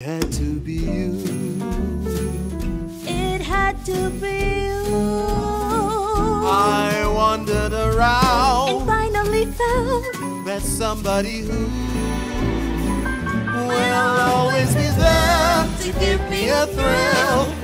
It had to be you. It had to be you. I wandered around And finally found met somebody who will always be there to give me a thrill.